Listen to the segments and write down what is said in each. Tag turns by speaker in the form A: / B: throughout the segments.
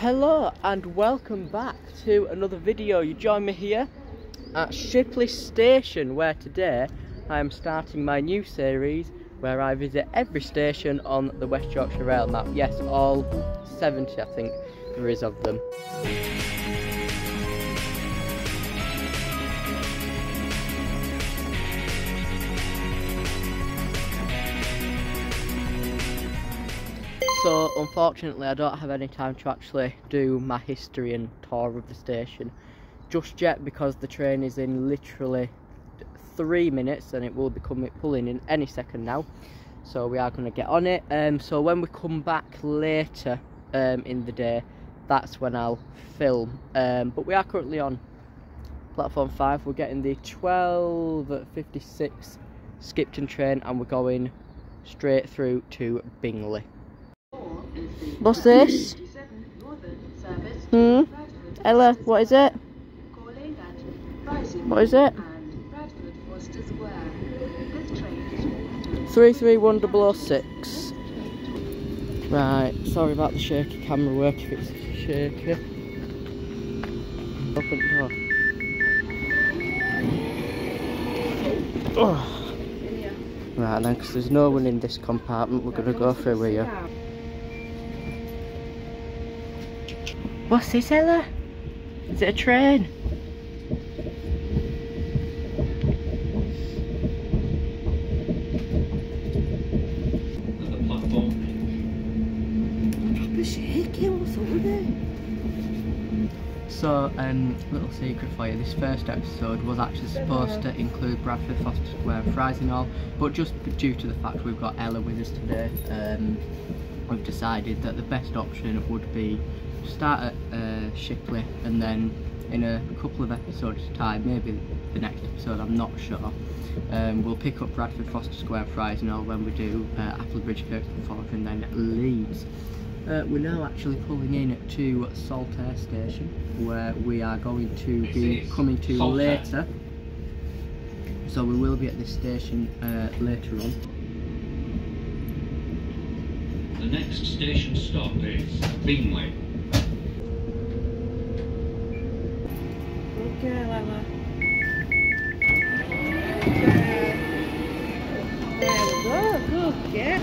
A: Hello and welcome back to another video. You join me here at Shipley Station where today I am starting my new series where I visit every station on the West Yorkshire Rail map. Yes, all 70 I think there is of them. So unfortunately I don't have any time to actually do my history and tour of the station just yet because the train is in literally three minutes and it will be coming pulling in any second now. So we are going to get on it. Um, so when we come back later um, in the day that's when I'll film. Um, but we are currently on platform 5 we're getting the 1256 Skipton train and we're going straight through to Bingley What's this? Hmm? Ella, what is it? What is it? 331006. Right, sorry about the shaky camera work if it's shaky. Open door. Oh. Right then, because there's no one in this compartment, we're going to go through here. What's this, Ella? Is it a train? So, um, little secret for you, this first episode was actually supposed to include Bradford, Foster Square, Frizinghall, but just due to the fact we've got Ella with us today, um, we've decided that the best option would be to start at uh, Shipley and then in a couple of episodes time, maybe the next episode, I'm not sure, um, we'll pick up Bradford, Foster Square, Frizinghall when we do uh, Applebridge, Kirkstall Forge and then Leeds. Uh, we're now actually pulling in to Saltaire Station where we are going to be coming to
B: Saltaire.
A: later. So we will be at this station uh, later on.
B: The next station stop is Bingley.
C: Okay, Lala. There we go. Good, yeah.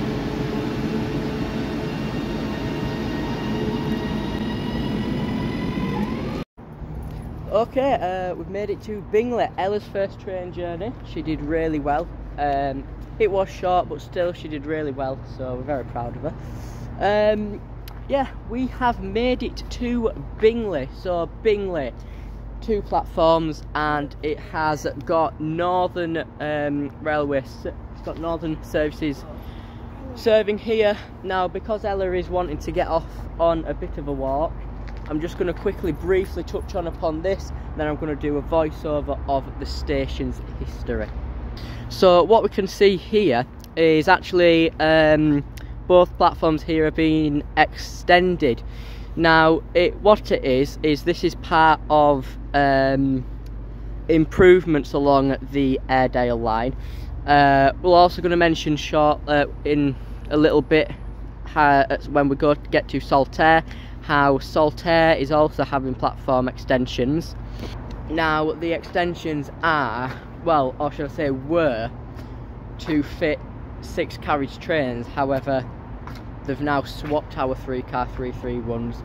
A: Okay, uh, we've made it to Bingley, Ella's first train journey. She did really well. Um, it was short, but still she did really well, so we're very proud of her. Um, yeah, we have made it to Bingley. So Bingley, two platforms, and it has got Northern um, Railway. s- It's got Northern Services serving here now. Because Ella is wanting to get off on a bit of a walk, I'm just going to quickly, briefly touch on upon this. Then I'm going to do a voiceover of the station's history. So what we can see here is actually um, both platforms here are being extended. Now, it, what it is is this is part of um, improvements along the Airedale line. Uh, we're also going to mention short uh, in a little bit how, when we go to get to Saltaire how Saltaire is also having platform extensions. Now the extensions are well, or should I say were to fit six carriage trains. However, they've now swapped our three car 331s,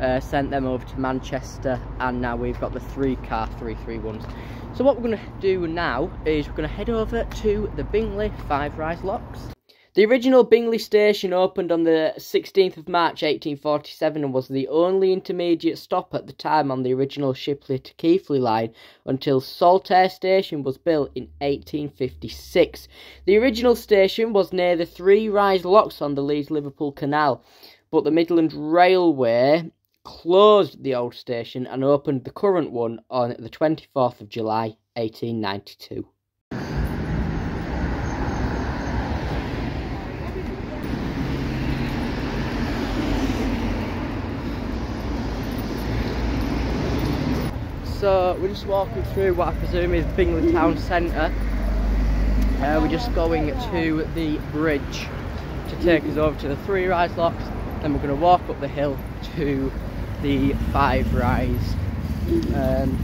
A: uh, sent them over to Manchester, and now we've got the three car 331s. So what we're going to do now is we're going to head over to the Bingley Five Rise Locks. The original Bingley station opened on the 16th of March 1847 and was the only intermediate stop at the time on the original Shipley to Keighley line until Saltaire station was built in 1856. The original station was near the three rise locks on the Leeds Liverpool Canal, but the Midland Railway closed the old station and opened the current one on the 24th of July 1892. So we're just walking through what I presume is Bingley Town Centre. Uh, we're just going to the bridge to take us over to the three rise locks. Then we're going to walk up the hill to the Five Rise. Um,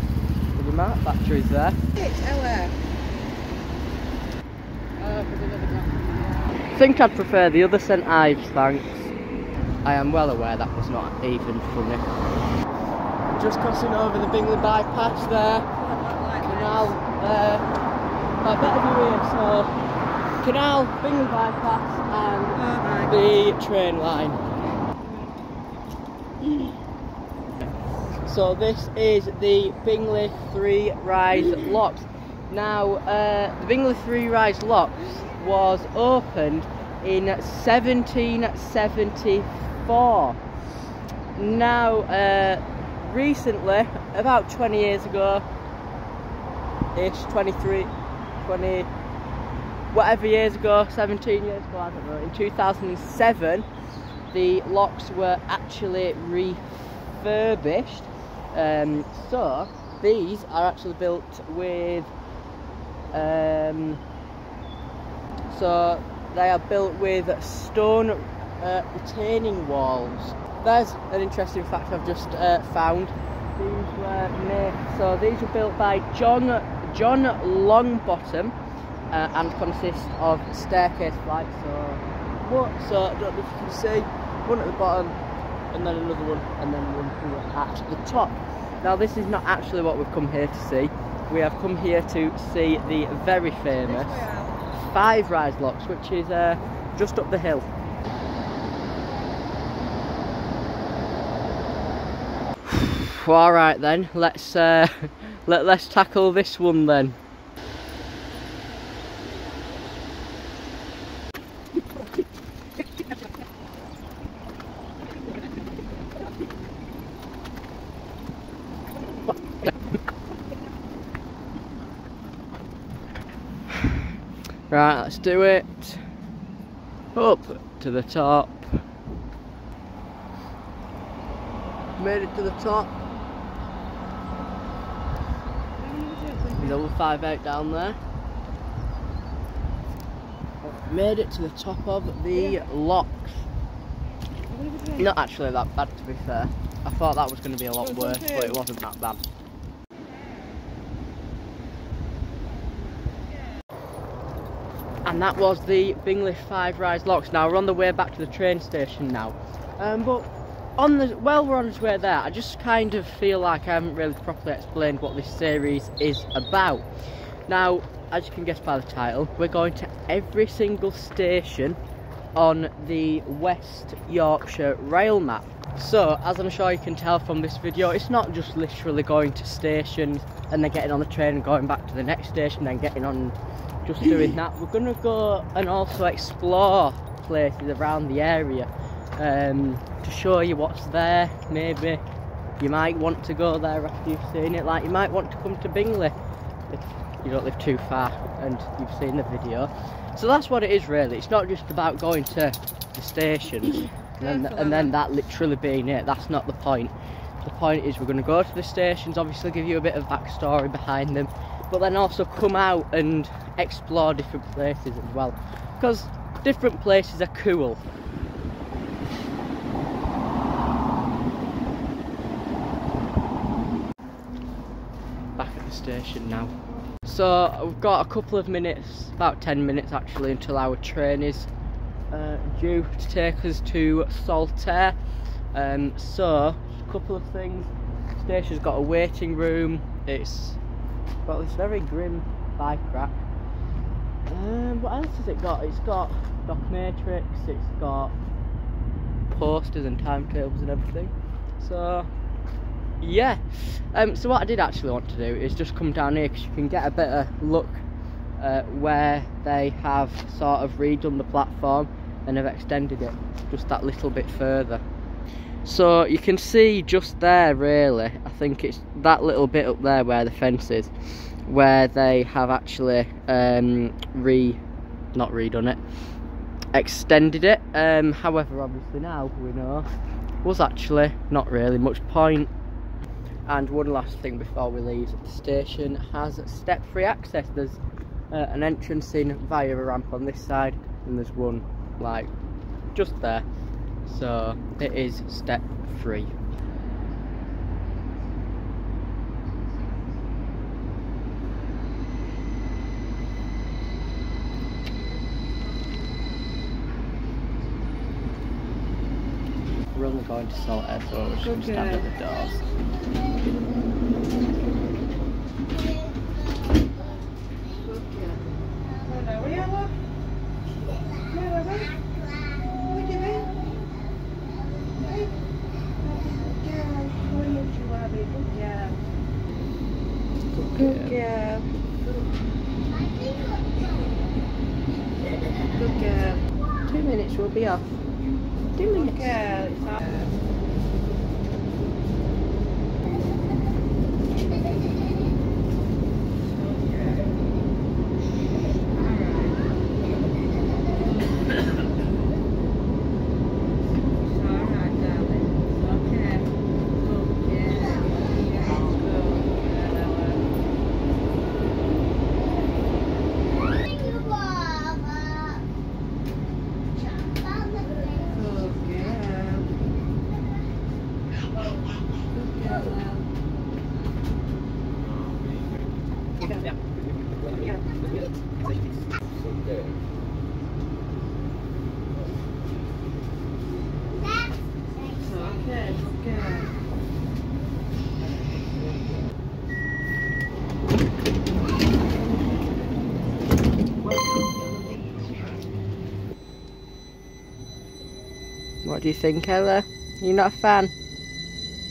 A: the map batteries there. I think I'd prefer the other St Ives, thanks. I am well aware that was not even funny. Just crossing over the Bingley bypass there, canal there. I better be here, so canal, Bingley bypass, and the train line. So this is the Bingley Three Rise Locks. Now, uh, the Bingley Three Rise Locks was opened in 1774. Now, uh, recently, about 20 years ago, ish, 23, 20, whatever years ago, 17 years ago, I don't know, in 2007, the locks were actually refurbished. Um, so, these are actually built with um, so they are built with stone uh, retaining walls. There's an interesting fact I've just uh, found. These were made, so these were built by John John Longbottom uh, and consist of staircase flights. So what? So I don't know if you can see one at the bottom, and then another one, and then one here at the top. Now this is not actually what we've come here to see. We have come here to see the very famous Five Rise Locks, which is uh, just up the hill. All right then, let's uh, let let's tackle this one then. Right, let's do it. Up to the top. Made it to the top. There's a 158 down there. Made it to the top of the locks. Not actually that bad to be fair. I thought that was going to be a lot worse, but it wasn't that bad. and that was the Bingley Five Rise Locks. Now we're on the way back to the train station now, um, but on the while we're on the way there, I just kind of feel like I haven't really properly explained what this series is about. Now, as you can guess by the title, we're going to every single station on the West Yorkshire rail map. So, as I'm sure you can tell from this video, it's not just literally going to stations and then getting on the train and going back to the next station, then getting on just doing that. We're going to go and also explore places around the area um, to show you what's there. Maybe you might want to go there after you've seen it. Like you might want to come to Bingley if you don't live too far and you've seen the video. So that's what it is really. It's not just about going to the stations and then, and then that literally being it. That's not the point. The point is we're going to go to the stations, obviously give you a bit of backstory behind them, but then also come out and explore different places as well because different places are cool back at the station now. So we've got a couple of minutes about 10 minutes actually until our train is uh, due to take us to Saltaire. Um, so a couple of things. Station's got a waiting room. It's got this very grim bike rack um, what else has it got? It's got dot matrix, it's got posters and timetables and everything. So, yeah. Um, so what I did actually want to do is just come down here because you can get a better look uh, where they have sort of redone the platform and have extended it just that little bit further. So you can see just there really, I think it's that little bit up there where the fence is where they have actually um, re not redone it extended it um, however obviously now we know was actually not really much point and one last thing before we leave the station has step free access. There's uh, an entrance in via a ramp on this side and there's one like just there. So it is step free only going to Saltaire, so we're just going to stand at the doors.
C: Hello, Ella. Hello, What do you mean? Hey. Good girl. What is? Good girl. Good girl.
A: Two minutes, we'll be off. Two
C: Good
A: minutes.
C: girl.
A: What do you think, Ella? You're not a fan?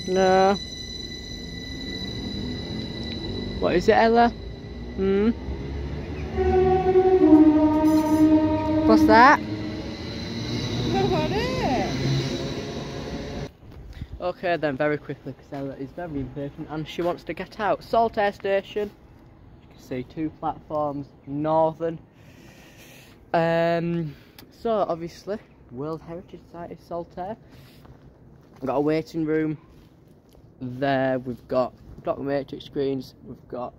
A: No. What is it, Ella? Hmm? What's that? Okay then, very quickly, because Ella is very impatient and she wants to get out. Saltaire Station. You can see two platforms, Northern. Um, so obviously, World Heritage Site is Saltaire. We've got a waiting room there. We've got documentary screens. We've got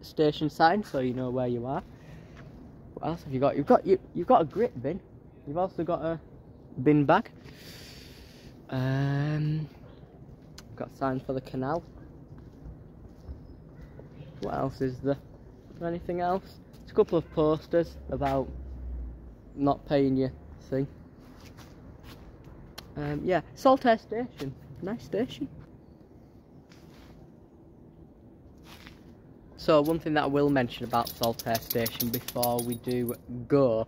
A: station sign, so you know where you are. What else have you got? You've got you, you've got a grit bin. You've also got a bin bag. Um, got signs for the canal. What else is there anything else? It's a couple of posters about not paying your thing. Um, yeah, Saltaire Station. Nice station. So one thing that I will mention about Saltaire Station before we do go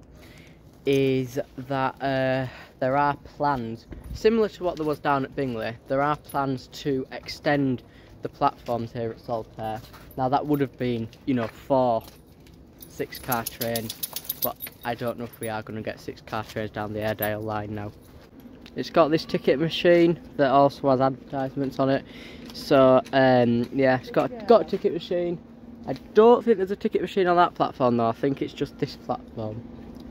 A: is that uh, there are plans, similar to what there was down at Bingley, there are plans to extend the platforms here at Saltaire. Now that would have been, you know, four six car trains, but I don't know if we are going to get six car trains down the Airedale line now. It's got this ticket machine that also has advertisements on it. So um, yeah, it's got got a ticket machine. I don't think there's a ticket machine on that platform though. I think it's just this platform.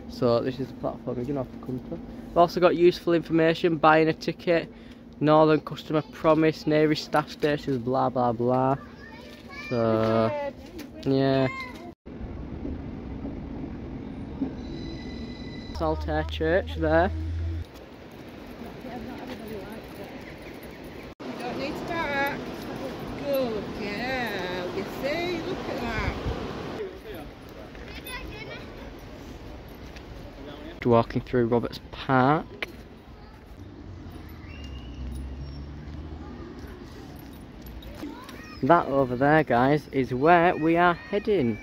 A: So this is the platform you're gonna have to come to. We've also got useful information, buying a ticket, Northern customer promise, nearest staff stations, blah blah blah. So yeah. Saltaire Church there.
C: You don't need to back. Good girl. You see? Look Church there.
A: Walking through Roberts Park. That over there, guys, is where we are heading.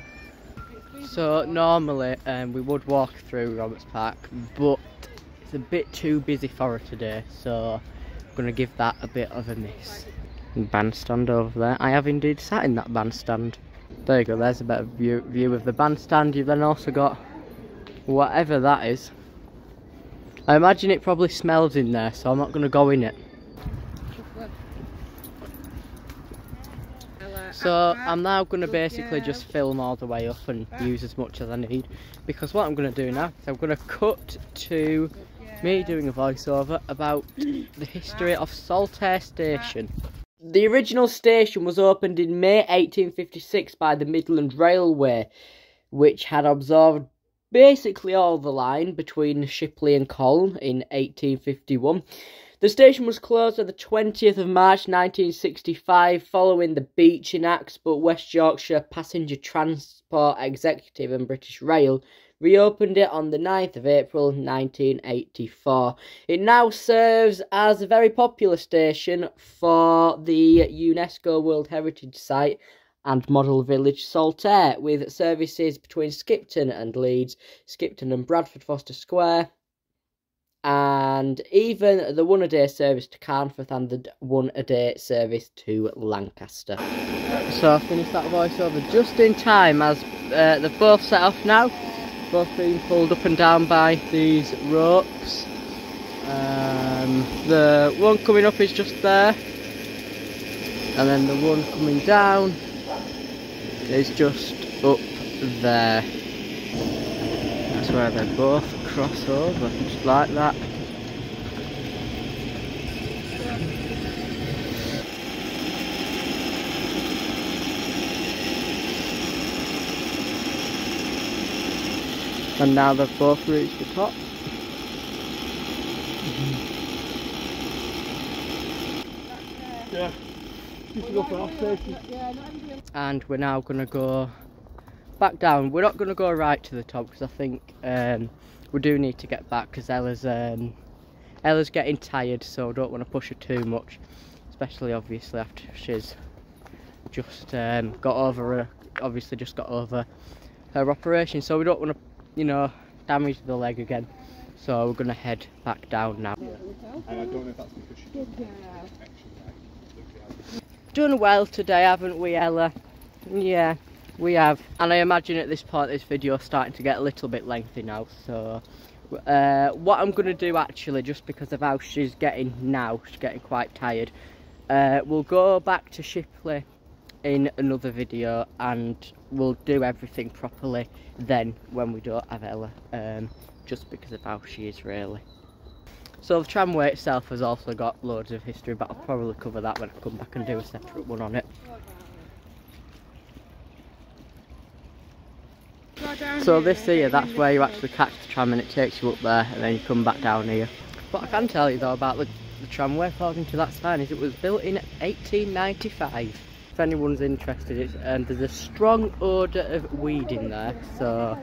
A: So normally um, we would walk through Roberts Park, but it's a bit too busy for her today, so I'm gonna give that a bit of a miss. Bandstand over there. I have indeed sat in that bandstand. There you go. There's a better view view of the bandstand. You've then also got whatever that is. I imagine it probably smells in there, so I'm not gonna go in it. So I'm now going to basically just film all the way up and use as much as I need because what I'm going to do now is I'm going to cut to me doing a voiceover about the history of Saltaire Station. The original station was opened in May 1856 by the Midland Railway, which had absorbed basically all the line between Shipley and Colne in 1851. The station was closed on the 20th of March 1965 following the Beeching Axe, but West Yorkshire Passenger Transport Executive and British Rail reopened it on the 9th of April 1984. It now serves as a very popular station for the UNESCO World Heritage Site and model village Saltaire, with services between Skipton and Leeds, Skipton and Bradford Foster Square, and even the one a day service to Carnforth and the one a day service to Lancaster. So I finished that voiceover just in time as uh, they've both set off now, both being pulled up and down by these ropes. Um, the one coming up is just there, and then the one coming down is just up there. That's where they're both cross over, just like that. And now they've both reached the top.
D: Yeah.
A: And we're now going to go back down. We're not going to go right to the top because I think um, we do need to get back because Ella's um, Ella's getting tired, so I don't want to push her too much, especially obviously after she's just um, got over her, obviously just got over her operation. So we don't want to, you know, damage the leg again. So we're going to head back down now.
D: And I don't know if that's because she doesn't actually
A: done well today, haven't we, Ella? Yeah, we have. And I imagine at this point this video is starting to get a little bit lengthy now. So, uh, what I'm going to do actually, just because of how she's getting now, she's getting quite tired, uh, we'll go back to Shipley in another video and we'll do everything properly then when we don't have Ella. Um, just because of how she is really. So the tramway itself has also got loads of history, but I'll probably cover that when I come back and do a separate one on it. So this here, that's where you actually catch the tram and it takes you up there and then you come back down here. What I can tell you though about the, the tramway according to that sign is it was built in 1895. If anyone's interested, it's, and there's a strong odour of weed in there, so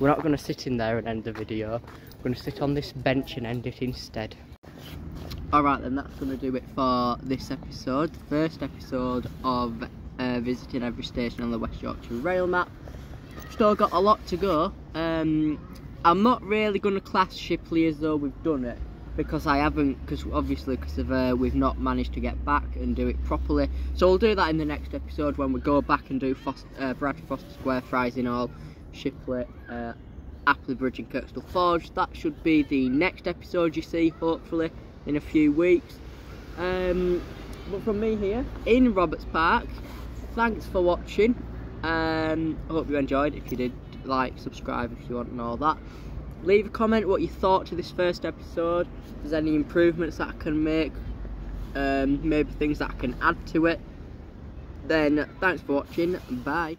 A: we're not going to sit in there and end the video. We're going to sit on this bench and end it instead. Alright then, that's going to do it for this episode. The first episode of uh, visiting every station on the West Yorkshire rail map. Still got a lot to go. Um, I'm not really going to class Shipley as though we've done it because I haven't, because obviously because of uh, we've not managed to get back and do it properly. So we'll do that in the next episode when we go back and do Foster, uh, Bradford Foster Square, Frizinghall, Shipley, uh, Apperley Bridge and Kirkstall Forge. That should be the next episode you see, hopefully, in a few weeks. Um, but from me here, in Roberts Park, thanks for watching. Um, I hope you enjoyed. If you did, like, subscribe if you want and all that. Leave a comment what you thought to this first episode. If there's any improvements that I can make, um, maybe things that I can add to it. Then, thanks for watching. Bye.